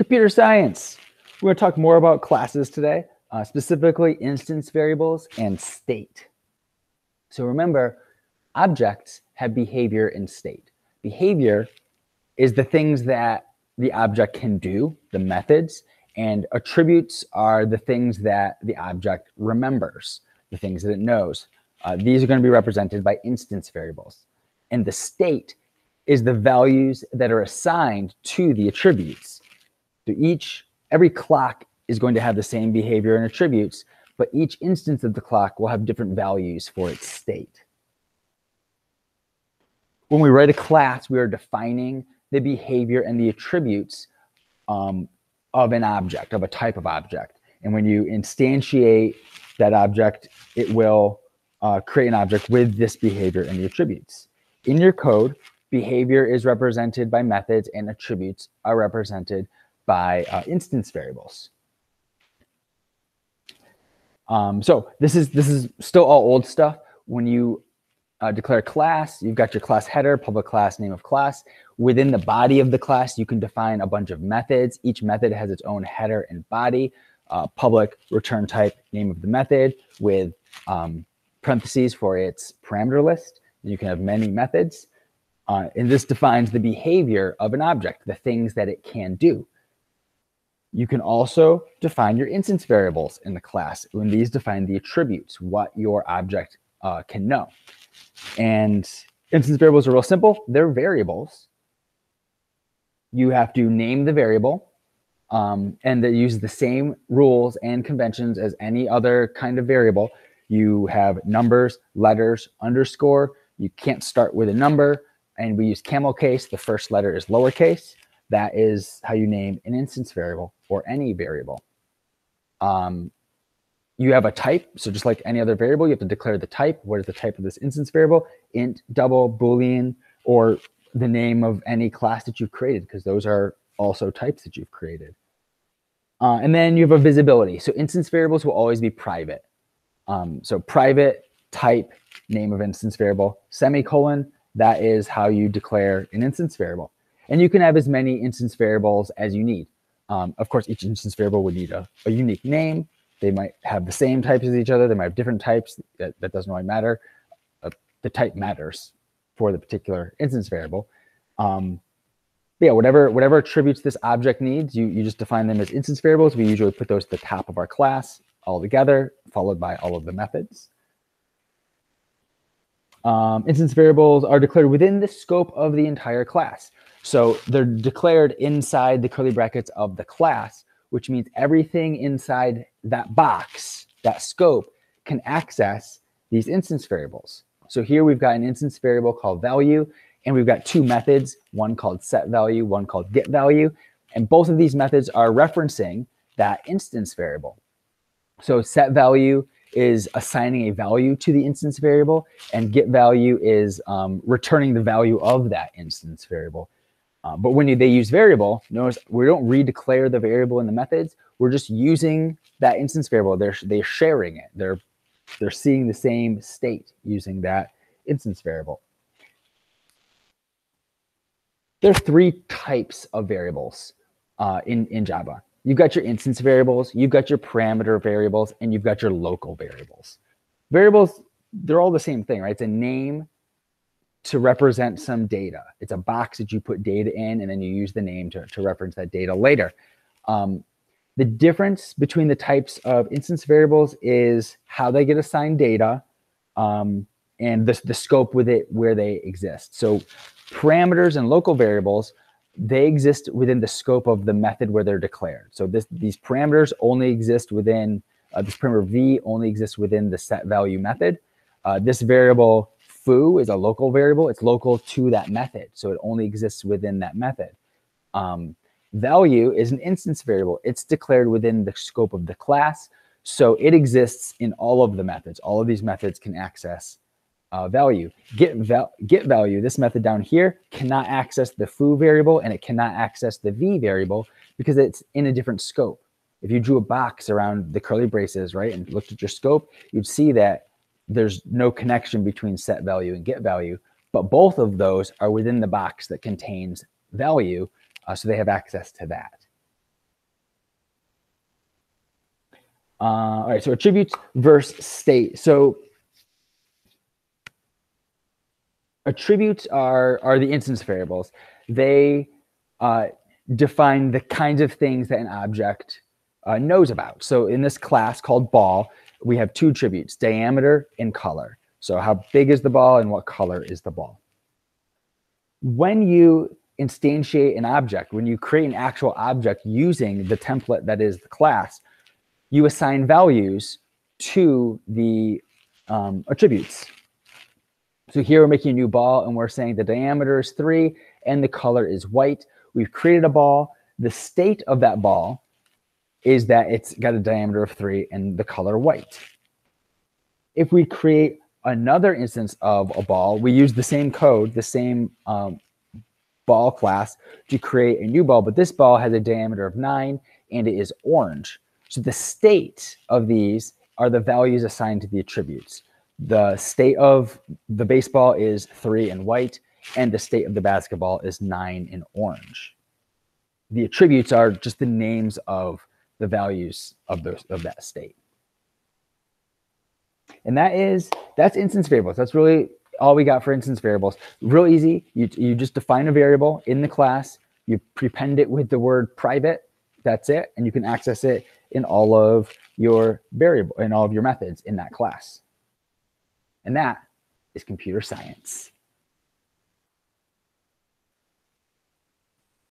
Computer science. We're going to talk more about classes today, uh, specifically instance variables and state. So remember, objects have behavior and state. Behavior is the things that the object can do, the methods, and attributes are the things that the object remembers, the things that it knows. Uh, these are going to be represented by instance variables. And the state is the values that are assigned to the attributes. So each, every clock is going to have the same behavior and attributes, but each instance of the clock will have different values for its state. When we write a class, we are defining the behavior and the attributes um, of an object, of a type of object. And when you instantiate that object, it will uh, create an object with this behavior and the attributes. In your code, behavior is represented by methods and attributes are represented by uh, instance variables. Um, so this is this is still all old stuff. When you uh, declare class, you've got your class header, public class, name of class. Within the body of the class, you can define a bunch of methods. Each method has its own header and body, uh, public return type, name of the method with um, parentheses for its parameter list. You can have many methods. Uh, and this defines the behavior of an object, the things that it can do. You can also define your instance variables in the class. When these define the attributes, what your object uh, can know. And instance variables are real simple. They're variables. You have to name the variable um, and they use the same rules and conventions as any other kind of variable. You have numbers, letters, underscore. You can't start with a number. And we use camel case. The first letter is lowercase. That is how you name an instance variable or any variable. Um, you have a type. So just like any other variable, you have to declare the type. What is the type of this instance variable? Int, double, boolean, or the name of any class that you've created, because those are also types that you've created. Uh, and then you have a visibility. So instance variables will always be private. Um, so private type, name of instance variable, semicolon, that is how you declare an instance variable. And you can have as many instance variables as you need. Um, of course, each instance variable would need a, a unique name, they might have the same types as each other. They might have different types. That, that doesn't really matter. Uh, the type matters for the particular instance variable. Um, yeah, whatever whatever attributes this object needs, you, you just define them as instance variables. We usually put those at the top of our class all together, followed by all of the methods. Um, instance variables are declared within the scope of the entire class. So they're declared inside the curly brackets of the class, which means everything inside that box, that scope, can access these instance variables. So here we've got an instance variable called value, and we've got two methods, one called set value, one called get value. And both of these methods are referencing that instance variable. So set value is assigning a value to the instance variable, and get value is um, returning the value of that instance variable. Uh, but when they use variable, notice we don't redeclare the variable in the methods. We're just using that instance variable. They're they're sharing it. They're they're seeing the same state using that instance variable. There are three types of variables uh, in in Java. You've got your instance variables, you've got your parameter variables, and you've got your local variables. Variables, they're all the same thing, right? It's a name to represent some data. It's a box that you put data in, and then you use the name to, to reference that data later. Um, the difference between the types of instance variables is how they get assigned data um, and the, the scope with it where they exist. So parameters and local variables, they exist within the scope of the method where they're declared. So this, these parameters only exist within, uh, this parameter v only exists within the set value method. Uh, this variable foo is a local variable. It's local to that method. So it only exists within that method. Um, value is an instance variable. It's declared within the scope of the class. So it exists in all of the methods. All of these methods can access uh, value. Get, val get value, this method down here, cannot access the foo variable and it cannot access the v variable because it's in a different scope. If you drew a box around the curly braces, right, and looked at your scope, you'd see that there's no connection between set value and get value, but both of those are within the box that contains value, uh, so they have access to that. Uh, all right, so attributes versus state. So attributes are, are the instance variables. They uh, define the kinds of things that an object uh, knows about. So in this class called ball, we have two attributes, diameter and color. So how big is the ball and what color is the ball? When you instantiate an object, when you create an actual object using the template that is the class, you assign values to the um, attributes. So here we're making a new ball and we're saying the diameter is three and the color is white. We've created a ball. The state of that ball is that it's got a diameter of three and the color white. If we create another instance of a ball, we use the same code, the same um, ball class to create a new ball, but this ball has a diameter of nine and it is orange. So the state of these are the values assigned to the attributes. The state of the baseball is three and white, and the state of the basketball is nine and orange. The attributes are just the names of the values of, those of that state. And that is, that's instance variables. That's really all we got for instance variables. Real easy. You, you just define a variable in the class. You prepend it with the word private. That's it. And you can access it in all of your variable, in all of your methods in that class. And that is computer science.